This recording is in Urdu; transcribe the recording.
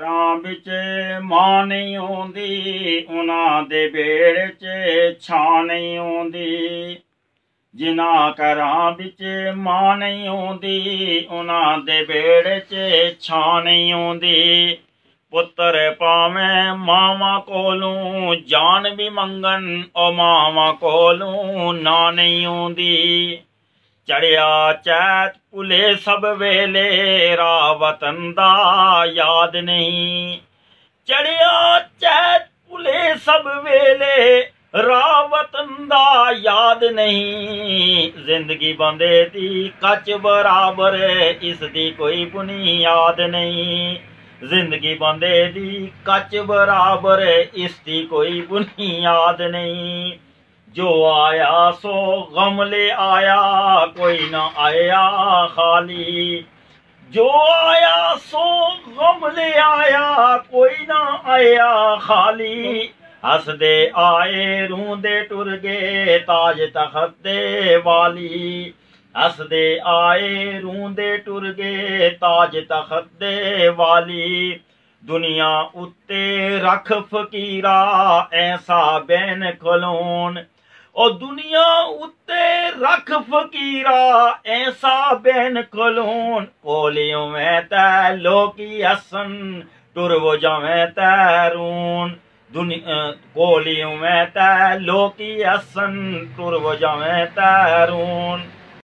ਰਾਮ ਵਿੱਚ ਮਾਂ ਨਹੀਂ ਆਉਂਦੀ ਉਹਨਾਂ ਦੇ ਬੇੜ 'ਚ ਛਾਂ ਨਹੀਂ ਆਉਂਦੀ ਜਿਨ੍ਹਾਂ ਘਰਾਂ ਵਿੱਚ ਮਾਂ ਨਹੀਂ ਆਉਂਦੀ ਉਹਨਾਂ ਦੇ ਬੇੜ 'ਚ ਛਾਂ ਨਹੀਂ ਆਉਂਦੀ ਪੁੱਤਰ ਪਾਵੇਂ ਮਾਵਾ ਕੋਲੋਂ ਜਾਨ ਵੀ ਮੰਗਣ ਉਹ ਮਾਵਾ ਕੋਲੋਂ ਨਾ ਨਹੀਂ ਆਉਂਦੀ چڑھیا چت پولی سب ویلے راوت یا یاد نہیں چڑھیا چت پے سب ویلے راوت یاد نہیں زندگی بنے کچ برابر اس بنی یاد نہیں زندگی بند کچ برابر اس بنی یاد نہیں جو آیا سو غم لے آیا کوئی نہ آیا خالی جو آیا سو غم لے آیا کوئی نہ آیا خالی ہس دے آئے رو ٹر گے تاج تخت دے والی ہس دے آئے رو ٹر گے تاج تخت دے والی دنیا اتے رکھ فکیر ایسا بین کھلون او دنیا اتے رکھ فکیر ایسا بین کھلون کولیوں میں تے تیروکی آسن ٹورو جمیں تیرون دنیا کولیو میں توکی آسن ٹورو جمیں تیرو